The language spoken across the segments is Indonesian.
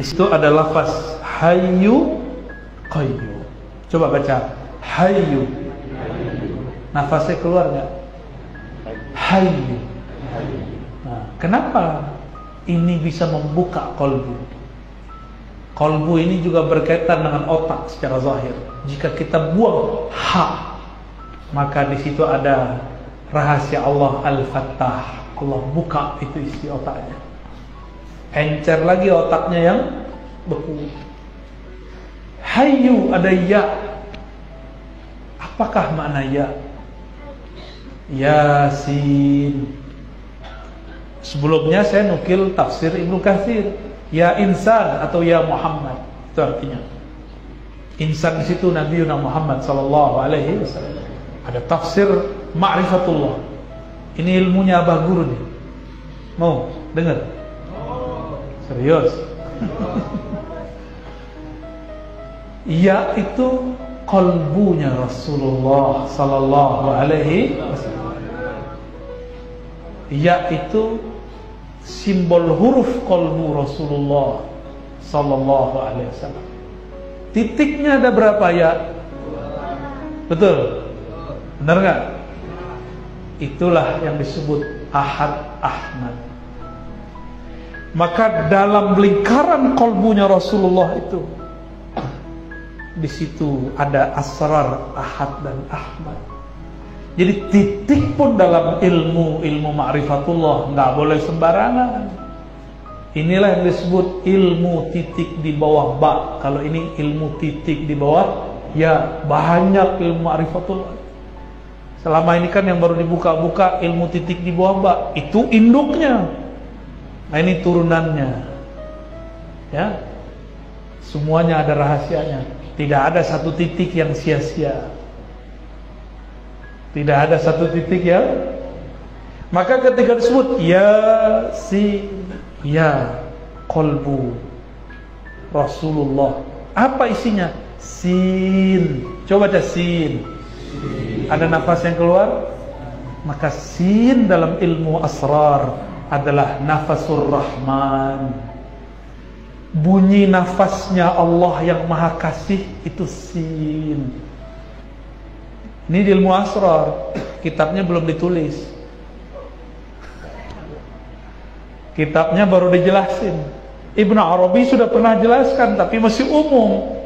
Di situ ada lafaz hayyu qayyum. Coba baca hayyu. Nafasnya keluar nggak? Hayyu. Nah, kenapa ini bisa membuka kolbu? Kolbu ini juga berkaitan dengan otak secara zahir. Jika kita buang ha, maka di situ ada rahasia Allah Al-Fattah. Allah buka itu isi otaknya. Encer lagi otaknya yang beku. Hayyu ada ya. Apakah makna ya? Yasin. Sebelumnya saya nukil tafsir Ibnu Katsir, ya insan atau ya Muhammad. Itu artinya. Insan di situ Nabi Muhammad sallallahu alaihi wasallam. Ada tafsir ma'rifatullah. Ini ilmunya Abah Guru nih. Mau dengar? Serius? ya itu kolbunya Rasulullah sallallahu alaihi wasallam. Ya itu simbol huruf kolbu Rasulullah sallallahu alaihi wasallam. Titiknya ada berapa ya? Betul? Benar nggak? Itulah yang disebut Ahad Ahmad. Maka dalam lingkaran kolbunya Rasulullah itu di situ ada asrar Ahad dan Ahmad. Jadi titik pun dalam ilmu ilmu ma'rifatullah nggak boleh sembarangan. Inilah yang disebut ilmu titik di bawah ba. Kalau ini ilmu titik di bawah ya banyak ilmu ma'rifatullah. Selama ini kan yang baru dibuka-buka ilmu titik di bawah ba itu induknya. Nah ini turunannya. Ya. Semuanya ada rahasianya. Tidak ada satu titik yang sia-sia. Tidak ada satu titik yang maka ketika disebut ya si ya kolbu Rasulullah apa isinya sin coba ada sin ada nafas yang keluar maka sin dalam ilmu asrar adalah nafasur rahman. Bunyi nafasnya Allah yang maha kasih itu sin. Ini di ilmu asrar kitabnya belum ditulis. Kitabnya baru dijelasin. Ibnu Arabi sudah pernah jelaskan tapi masih umum.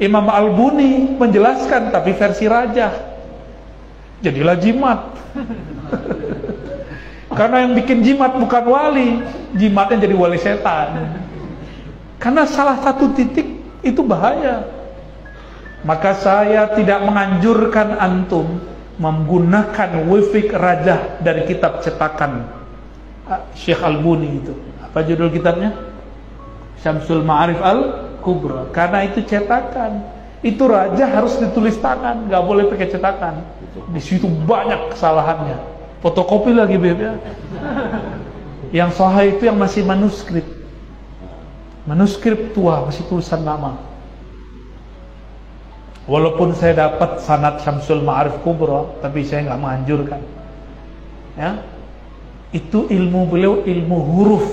Imam Al-Buni menjelaskan tapi versi raja jadilah jimat karena yang bikin jimat bukan wali jimatnya jadi wali setan. Karena salah satu titik itu bahaya. Maka saya tidak menganjurkan antum menggunakan wifik raja dari kitab cetakan Syekh Al-Buni itu. Apa judul kitabnya? Syamsul Ma'arif Al-Kubra. Karena itu cetakan. Itu raja harus ditulis tangan nggak boleh pakai cetakan. Di situ banyak kesalahannya fotokopi lagi beb ya. Yang sahih itu yang masih manuskrip manuskrip tua masih tulisan nama walaupun saya dapat sanad Syamsul Ma'arif Kubra tapi saya nggak menganjurkan. Ya? Itu ilmu beliau ilmu huruf.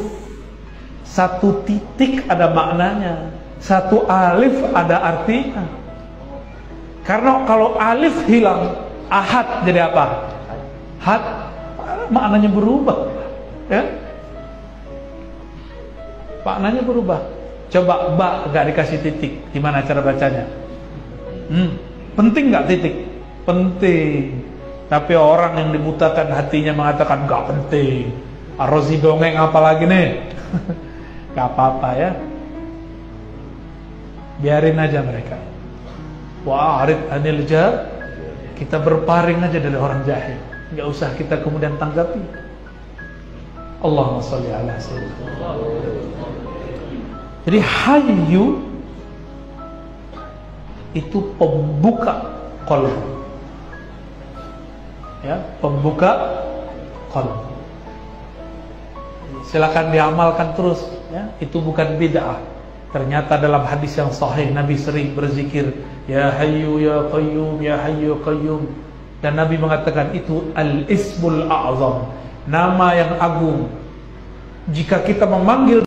Satu titik ada maknanya. Satu alif ada artinya. Karena kalau alif hilang ahad jadi apa had maknanya berubah ya. Maknanya berubah. Coba ba gak dikasih titik gimana cara bacanya? Hmm, penting nggak titik? Penting. Tapi orang yang dibutakan hatinya mengatakan gak penting. Arozi dongeng apa lagi nih? Gak apa-apa ya. Biarin aja mereka. Wah arid anil jah kita berparing aja dari orang jahil nggak usah kita kemudian tanggapi. Allahumma sholli ala jadi hayyu itu pembuka kolbu. Ya pembuka kolbu. Silakan diamalkan terus ya. Itu bukan bid'ah. Ternyata dalam hadis yang sahih Nabi sering berzikir ya hayyu ya qayyum ya hayyu qayyum dan Nabi mengatakan itu al-ismul a'zam. Nama yang agung. Jika kita memanggil